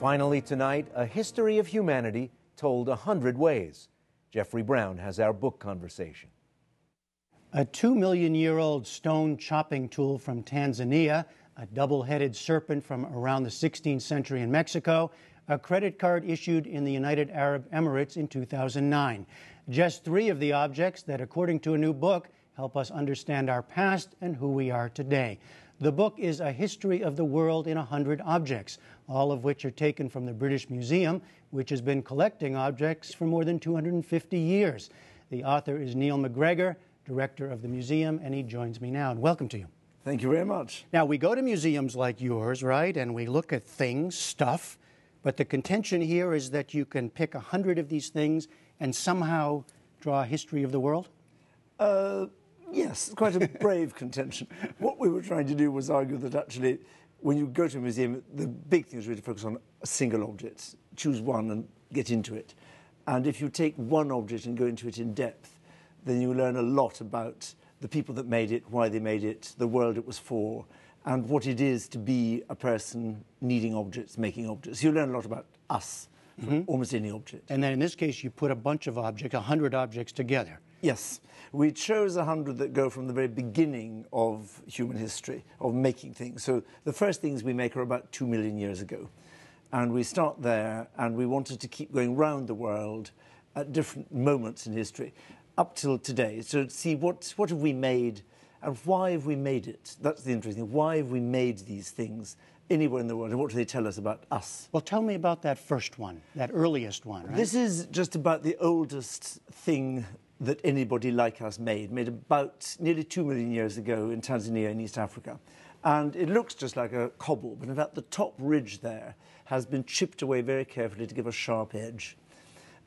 Finally, tonight, a history of humanity told a hundred ways. Jeffrey Brown has our book conversation. A two million year old stone chopping tool from Tanzania, a double headed serpent from around the 16th century in Mexico, a credit card issued in the United Arab Emirates in 2009. Just three of the objects that, according to a new book, help us understand our past and who we are today. The book is a history of the world in a hundred objects, all of which are taken from the British Museum, which has been collecting objects for more than 250 years. The author is Neil MacGregor, director of the museum, and he joins me now. And welcome to you. Thank you very much. Now, we go to museums like yours, right, and we look at things, stuff, but the contention here is that you can pick a hundred of these things and somehow draw a history of the world? Uh, yes, quite a brave contention. What we were trying to do was argue that actually, when you go to a museum, the big thing is really to focus on a single object, choose one and get into it. And if you take one object and go into it in depth, then you learn a lot about the people that made it, why they made it, the world it was for, and what it is to be a person needing objects, making objects. You learn a lot about us mm-hmm. almost any object. And then in this case, you put a bunch of objects, a hundred objects together. Yes. We chose a hundred that go from the very beginning of human history, of making things. So the first things we make are about two million years ago. And we start there, and we wanted to keep going round the world at different moments in history up till today. So to see what, what have we made and why have we made it? That's the interesting thing. Why have we made these things anywhere in the world? And what do they tell us about us? Well, tell me about that first one, that earliest one. Right? This is just about the oldest thing that anybody like us made, made about nearly two million years ago in Tanzania in East Africa. And it looks just like a cobble, but in fact, the top ridge there has been chipped away very carefully to give a sharp edge.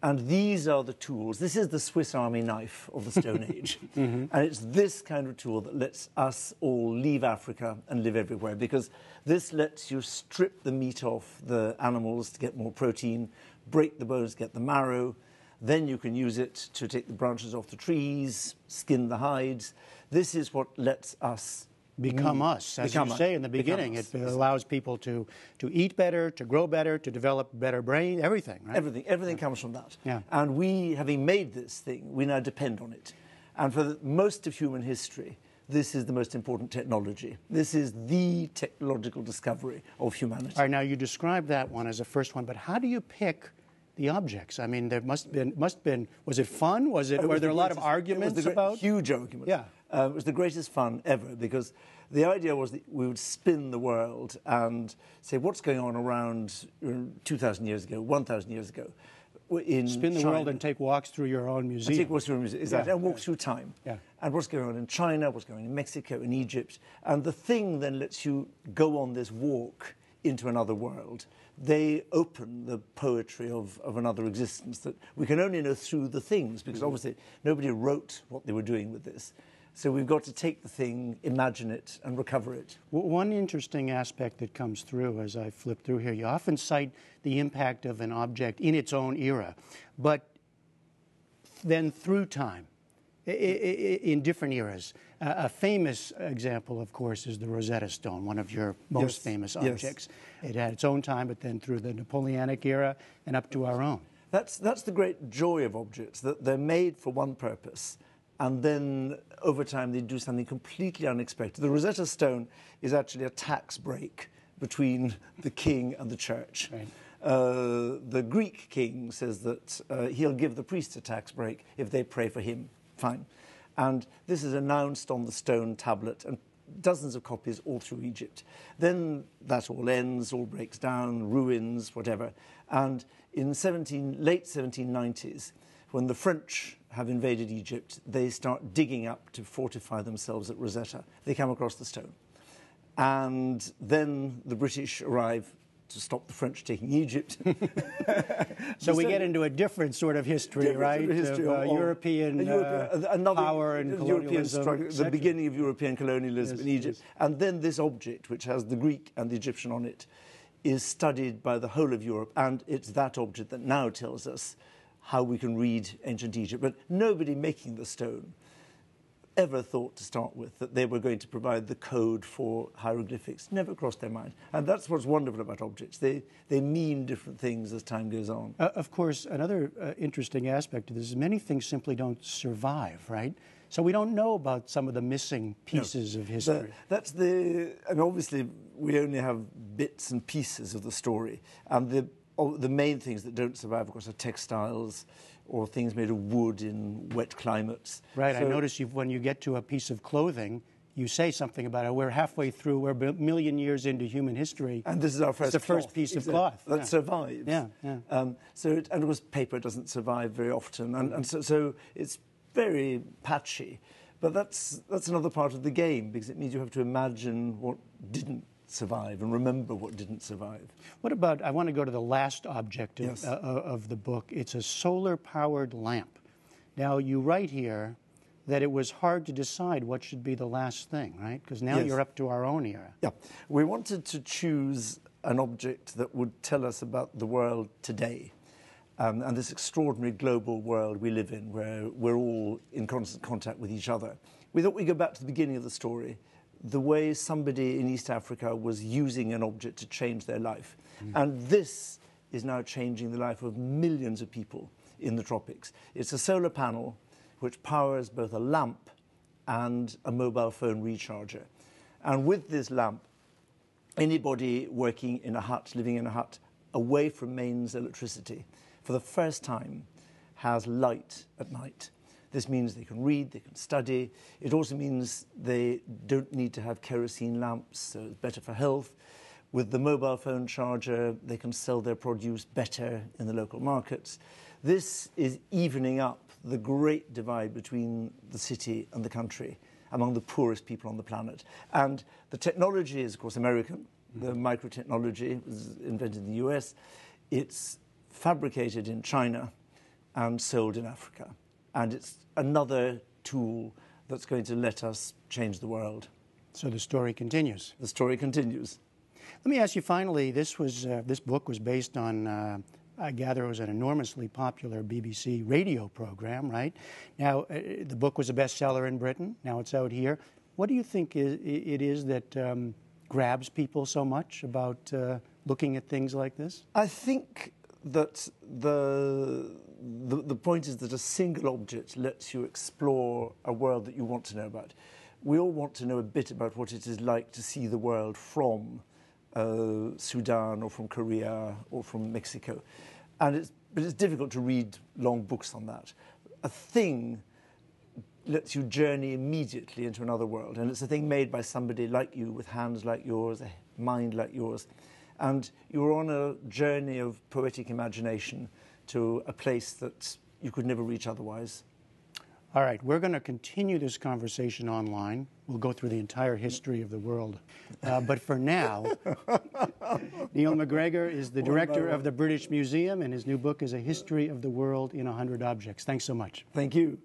And these are the tools. This is the Swiss Army knife of the Stone Age. mm-hmm. And it's this kind of tool that lets us all leave Africa and live everywhere because this lets you strip the meat off the animals to get more protein, break the bones, get the marrow. Then you can use it to take the branches off the trees, skin the hides. This is what lets us become mm. us. As become you say in the beginning, it allows people to, to eat better, to grow better, to develop better brain, everything, right? Everything. Everything yeah. comes from that. Yeah. And we, having made this thing, we now depend on it. And for the, most of human history, this is the most important technology. This is the technological discovery of humanity. All right, now you describe that one as the first one, but how do you pick the objects? I mean, there must have been, must have been was it fun? Was it, it were there the a lot of arguments great, about? Huge arguments. Yeah. Uh, it was the greatest fun ever because the idea was that we would spin the world and say what's going on around uh, 2,000 years ago, 1,000 years ago. In spin the China. world and take walks through your own museum. And take walks through museum, exactly, yeah. and walk through time. Yeah. And what's going on in China, what's going on in Mexico, in Egypt. And the thing then lets you go on this walk into another world. They open the poetry of, of another existence that we can only know through the things, because mm-hmm. obviously nobody wrote what they were doing with this. So we've got to take the thing, imagine it, and recover it. One interesting aspect that comes through as I flip through here, you often cite the impact of an object in its own era, but then through time, in different eras. A famous example, of course, is the Rosetta Stone, one of your most yes. famous objects. Yes. It had its own time, but then through the Napoleonic era and up to our own. That's, that's the great joy of objects, that they're made for one purpose and then over time they do something completely unexpected. The Rosetta Stone is actually a tax break between the king and the church. Right. Uh, the Greek king says that uh, he'll give the priests a tax break if they pray for him. Fine. And this is announced on the stone tablet, and dozens of copies all through Egypt. Then that all ends, all breaks down, ruins, whatever. And in 17, late 1790s, when the French have invaded Egypt, they start digging up to fortify themselves at Rosetta. They come across the stone. And then the British arrive to stop the French taking Egypt. so we get into a different sort of history, different right? History of, uh, European uh, another power and European struggle, the beginning of European colonialism yes, in Egypt. Yes. And then this object, which has the Greek and the Egyptian on it, is studied by the whole of Europe. And it's that object that now tells us how we can read ancient Egypt. But nobody making the stone ever thought to start with that they were going to provide the code for hieroglyphics. Never crossed their mind. And that's what's wonderful about objects. They, they mean different things as time goes on. Uh, of course, another uh, interesting aspect of this is many things simply don't survive, right? So we don't know about some of the missing pieces no, of history. That's the, and obviously, we only have bits and pieces of the story. And the, the main things that don't survive, of course, are textiles, or things made of wood in wet climates. Right. So, I notice when you get to a piece of clothing, you say something about it. We're halfway through. We're a million years into human history. And this is our first. It's the cloth, first piece of cloth that yeah. survives. Yeah, yeah. Um, so, it, and of course, paper doesn't survive very often, and, and so, so it's very patchy. But that's that's another part of the game because it means you have to imagine what didn't survive and remember what didn't survive. What about, I want to go to the last object of, yes. uh, of the book. It's a solar powered lamp. Now, you write here that it was hard to decide what should be the last thing, right? Because now yes. you're up to our own era. Yeah. We wanted to choose an object that would tell us about the world today. Um, and this extraordinary global world we live in, where we're all in constant contact with each other. We thought we'd go back to the beginning of the story the way somebody in East Africa was using an object to change their life. Mm. And this is now changing the life of millions of people in the tropics. It's a solar panel which powers both a lamp and a mobile phone recharger. And with this lamp, anybody working in a hut, living in a hut, away from mains electricity, for the first time has light at night. This means they can read, they can study. It also means they don't need to have kerosene lamps, so it's better for health. With the mobile phone charger, they can sell their produce better in the local markets. This is evening up the great divide between the city and the country among the poorest people on the planet. And the technology is, of course, American. The mm-hmm. microtechnology was invented in the US. It's fabricated in China and sold in Africa and it's another tool that's going to let us change the world. So the story continues. The story continues. Let me ask you finally this, was, uh, this book was based on, uh, I gather it was an enormously popular BBC radio program, right? Now, uh, the book was a bestseller in Britain. Now it's out here. What do you think it is that um, grabs people so much about uh, looking at things like this? I think that the, the, the point is that a single object lets you explore a world that you want to know about. We all want to know a bit about what it is like to see the world from uh, Sudan or from Korea or from Mexico. And it's, but it's difficult to read long books on that. A thing lets you journey immediately into another world. And it's a thing made by somebody like you, with hands like yours, a mind like yours. And you're on a journey of poetic imagination to a place that you could never reach otherwise. All right, we're going to continue this conversation online. We'll go through the entire history of the world. Uh, but for now, Neil MacGregor is the director of the British Museum, and his new book is A History of the World in 100 Objects. Thanks so much. Thank you.